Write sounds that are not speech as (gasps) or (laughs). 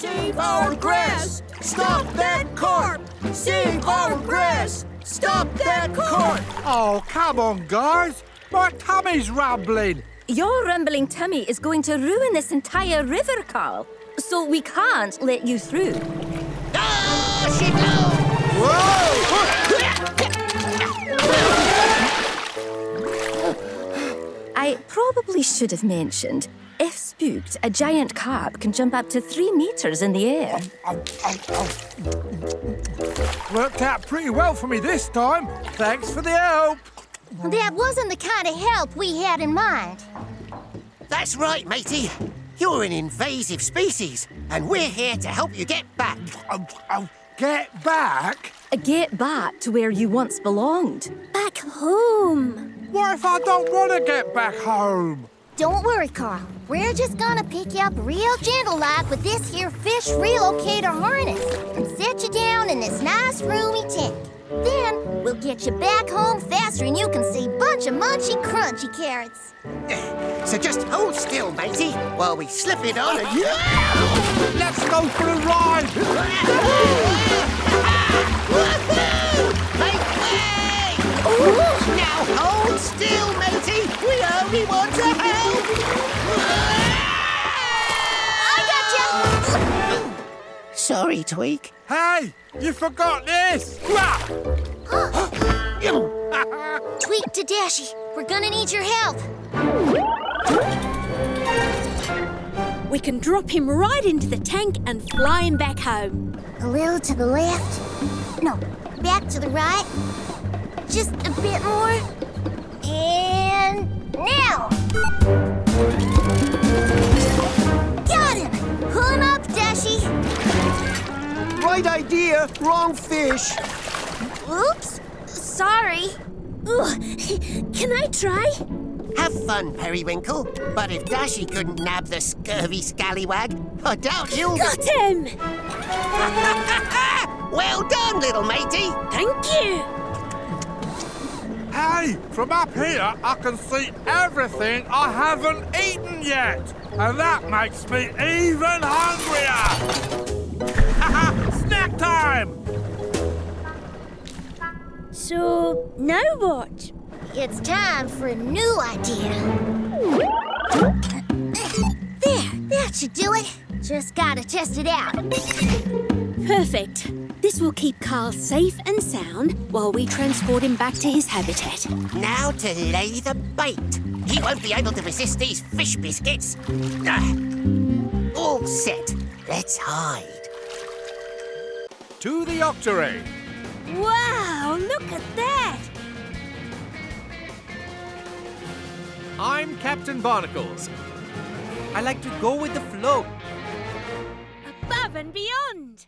Save our grass! Stop that cart! Save our grass! Stop that cart! Oh, come on, guys. My tummy's rumbling. Your rumbling tummy is going to ruin this entire river, Carl. So we can't let you through. Oh, she blew! I probably should have mentioned, if spooked, a giant carp can jump up to three meters in the air. Worked out pretty well for me this time. Thanks for the help. That wasn't the kind of help we had in mind. That's right, matey. You're an invasive species, and we're here to help you get back. Get back? Get back to where you once belonged. Back home. What if I don't want to get back home? Don't worry, Carl. We're just gonna pick you up real gentle like with this here fish relocator harness and set you down in this nice roomy tank. Then we'll get you back home faster and you can see bunch of munchy crunchy carrots. (laughs) So just hold still, matey, while we slip it on (laughs) and... Let's go for a ride. (laughs) Woohoo! Make way! Now hold still, matey. We only want to help. I gotcha! Sorry, Tweak. Hey, you forgot this. (gasps) Tweak to Dashi. We're gonna need your help. We can drop him right into the tank and fly him back home. A little to the left. No, back to the right. Just a bit more. And Right idea, wrong fish. Oops. Sorry. Ooh, can I try? Have fun, Periwinkle. But if Dashi couldn't nab the scurvy scallywag, I doubt you'll... Got him! (laughs) well done, little matey. Thank you. Hey, from up here, I can see everything I haven't eaten yet. And that makes me even hungrier. So, now what? It's time for a new idea. There, that should do it. Just gotta test it out. Perfect. This will keep Carl safe and sound while we transport him back to his habitat. Now to lay the bait. He won't be able to resist these fish biscuits. All set. Let's hide. To the octarine. Wow, look at that! I'm Captain Barnacles. I like to go with the flow. Above and beyond.